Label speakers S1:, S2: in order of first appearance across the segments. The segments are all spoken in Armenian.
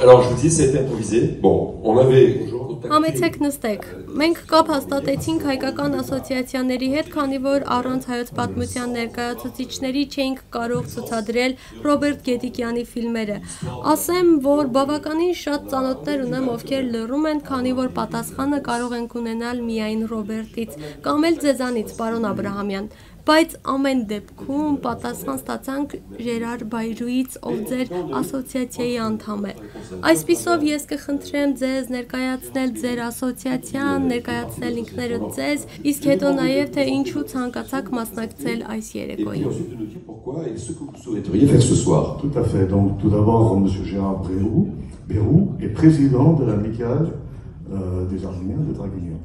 S1: Alors je vous dis, c'était improvisé. Bon, on avait
S2: Համեցեք նստեք։ Մենք կապ հաստատեցինք հայկական ասոցիացիաների հետ, քանի որ առանց հայոց պատմության ներկայացուցիչների չէինք կարող ցուցադրել Ռոբերտ Գետիկյանի ֆիլմերը։ Ասեմ, որ բավականին շատ ծանոթներ ունեմ, ովքեր լռում են, քանի որ պատասխանը կարող ենք ունենալ միայն Ռոբերտից կամ էլ ձեզանից, պարոն Աբ รา համյան բայց ամեն դեպքում պատասխան ստացանք Ժերար Բայրուից, ով ձեր ասոցիացիայի անդամ է։ Այսպիսով ես կխնդրեմ ձեզ ներկայացնել ձեր ասոցիացիան, ներկայացնել ինքներդ ձեզ, իսկ հետո նաև թե ինչու ցանկացաք մասնակցել այս երեկոյին։
S1: pourquoi et ce que vous souhaiteriez faire ce soir.
S3: Tout à fait. Donc, tout d'abord, M. Gérard Bérou, Bérou est président de l'amicale euh, des Arméniens de Draguignan.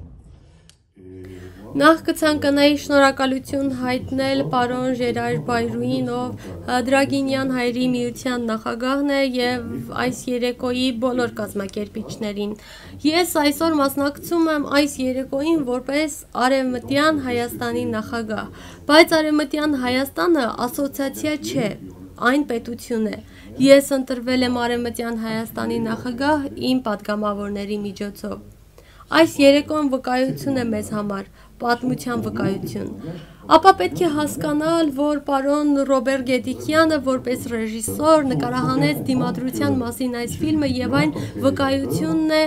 S2: Նախ կցանկանայի շնորհակալություն հայտնել պարոն Ժերար Բայրուին, ով Դրագինյան հայերի միության նախագահն է եւ այս երեկոյի բոլոր կազմակերպիչներին։ Ես այսօր մասնակցում եմ այս երեկոյին որպես Արևմտյան Հայաստանի նախագահ, բայց Արևմտյան Հայաստանը ասոցիացիա չէ, այն պետություն է։ Ես ընտրվել եմ Արևմտյան Հայաստանի նախագահ իմ падգամավորների միջոցով։ Այս երեկոն վկայություն է մեզ համար, պատմության վկայություն։ Ապա պետք է հասկանալ, որ պարոն Ռոբերտ Գետիկյանը որպես ռեժիսոր նկարահանեց դիմադրության մասին այս ֆիլմը եւ այն վկայությունն է,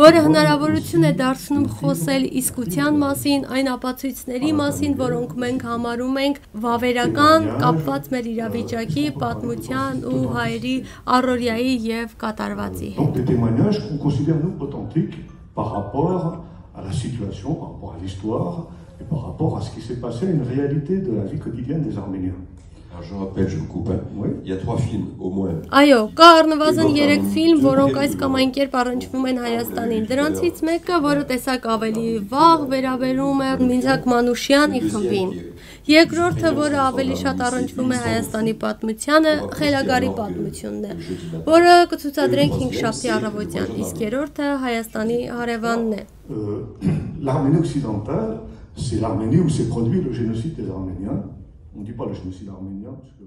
S2: որը հնարավորություն է դարձնում խոսել իսկության մասին, այն ապացույցների մասին, որոնք մենք համարում ենք վավերական, կապված մեր իրավիճակի, պատմության ու հայերի առօրյայի եւ կատարվածի հետ։
S3: Par rapport à la situation, par rapport à l'histoire et par rapport à ce qui s'est passé, une réalité de la vie quotidienne des Arméniens.
S1: Alors je rappelle, je vous coupe, hein.
S3: Oui.
S1: il y a trois films au moins.
S2: Այո, կա առնվազն 3 ֆիլմ, որոնք այս կամ այն կերպ առնչվում են Հայաստանին։ Դրանցից մեկը, որը տեսակ ավելի վաղ, վերաբերում է Մինզակ Մանուշյանի խմբին։ Երկրորդը, որը ավելի շատ առնչվում է Հայաստանի պատմությանը, Խելագարի պատմությունն է, որը կցուցադրենք 5 շաբթի առավոտյան, իսկ երրորդը Հայաստանի հարևանն է։
S3: L'Arménie occidentale, c'est l'Arménie où s'est produit le génocide des Arméniens. On dit pas le génocide arménien, parce que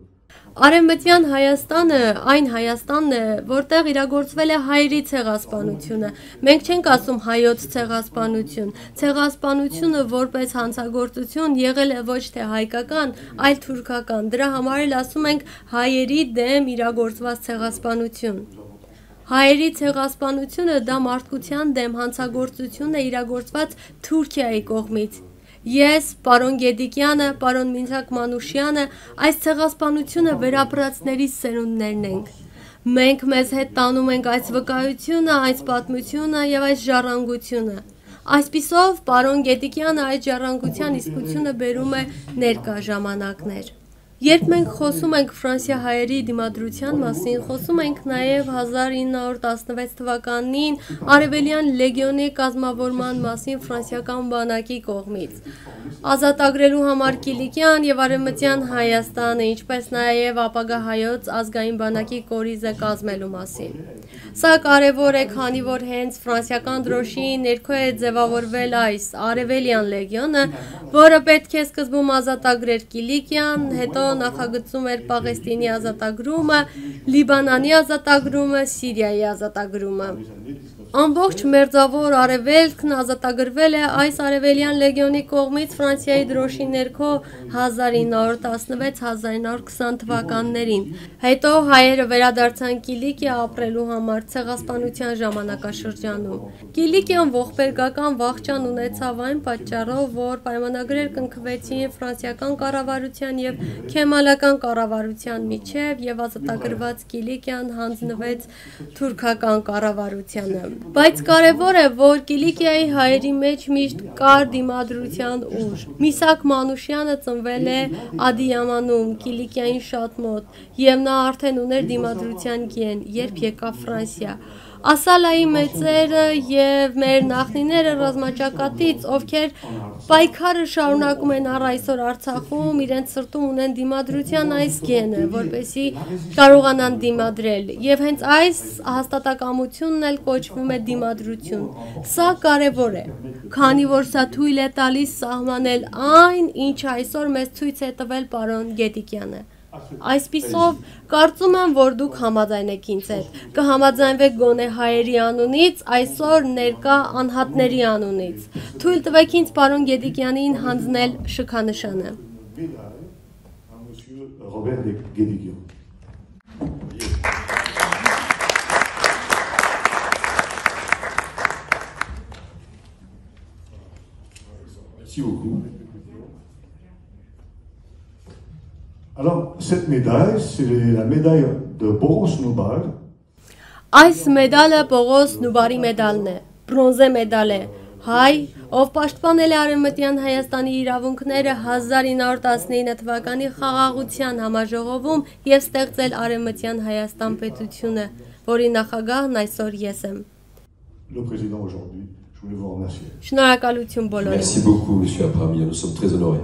S2: Արևմտյան Հայաստանը այն Հայաստանն է, որտեղ իրագործվել է հայերի ցեղասպանությունը։ Մենք չենք ասում հայոց ցեղասպանություն։ Ցեղասպանությունը որպես հանցագործություն եղել է ոչ թե հայկական, այլ թուրքական։ Դրա համար էլ ասում ենք հայերի դեմ իրագործված ցեղասպանություն։ Հայերի ցեղասպանությունը դա մարդկության դեմ հանցագործություն է իրագործված Թուրքիայի կողմից։ Ես, պարոն Գեդիկյանը, պարոն Մինցակ Մանուշյանը այս ցեղասպանությունը վերապրածների սերունդներն ենք։ Մենք մեզ հետ տանում ենք այս վկայությունը, այս պատմությունը եւ այս ժառանգությունը։ Այսպիսով, պարոն Գետիկյանը այս ժառանգության իսկությունը բերում է ներկա ժամանակներ։ Երբ մենք խոսում ենք Ֆրանսիա հայերի դիմադրության մասին, խոսում ենք նաև 1916 թվականին Արևելյան լեգիոնի կազմավորման մասին ֆրանսիական բանակի կողմից։ Ազատագրելու համար Կիլիկյան եւ Արևմտյան Հայաստանը, ինչպես նաև ապագա հայոց ազգային բանակի կորիզը կազմելու մասին։ Սա կարևոր է, քանի որ հենց ֆրանսիական դրոշի ներքո է ձևավորվել այս Արևելյան լեգիոնը, որը պետք է սկզբում ազատագրեր Կիլիկյան, հետո նախագծում էր Պաղեստինի ազատագրումը, Լիբանանի ազատագրումը, Սիրիայի ազատագրումը։ Ամբողջ մերձավոր արևելքն ազատագրվել է այս արևելյան լեգիոնի կողմից Ֆրանսիայի դրոշի ներքո 1916-1920 թվականներին։ Հետո հայերը վերադարձան Կիլիկիա ապրելու համար ցեղասպանության ժամանակաշրջանում։ Կիլիկիան ողբերգական վախճան ունեցավ այն պատճառով, որ պայմանագրեր կնքվեցին ֆրանսիական կառավարության եւ քեմալական կառավարության միջև եւ ազատագրված Կիլիկիան հանձնվեց թուրքական կառավարությանը։ Բայց կարևոր է, որ Կիլիկիայի հայերի մեջ միշտ կար դիմադրության ուժ։ Միսակ Մանուշյանը ծնվել է Ադիյամանում, Կիլիկիային շատ մոտ, եւ նա արդեն ուներ դիմադրության գեն, երբ եկավ Ֆրանսիա։ Ասալայի մեծերը եւ մեր նախնիները ռազմաճակատից, ովքեր պայքարը շարունակում են առ այսօր Արցախում, իրենց սրտում ունեն դիմադրության այս գենը, որպեսի կարողանան դիմադրել։ Եվ հենց այս հաստատակամությունն էլ կոչվում է դիմադրություն։ Սա կարևոր է, քանի որ սա թույլ է տալիս սահմանել այն, ինչ այսօր մեզ ցույց է տվել պարոն Գետիկյանը։ Այսպիսով, կարծում եմ, որ դուք համաձայնեք ինձ հետ։ Կհամաձայնվեք գոնե հայերի անունից, այսօր ներկա անհատների անունից։ Թույլ տվեք ինձ պարոն Գեդիկյանին հանձնել շքանշանը։.
S3: Robert Guédiguian.
S1: Merci beaucoup.
S3: Alors, cette médaille, c'est la médaille de Boros Nobal,
S2: Այս մեդալը Պողոս Նուբարի մեդալն է, բրոնզե մեդալ է։ Հայ, ով պաշտպանել է Արևմտյան Հայաստանի իրավունքները 1919 թվականի խաղաղության համաժողովում եւ ստեղծել Արևմտյան Հայաստան պետությունը, որի նախագահն այսօր ես եմ։
S3: le président aujourd'hui. Je voulais vous remercier.
S2: Շնորհակալություն բոլորին։
S1: Merci beaucoup, monsieur Abrahamian. Nous sommes très honorés.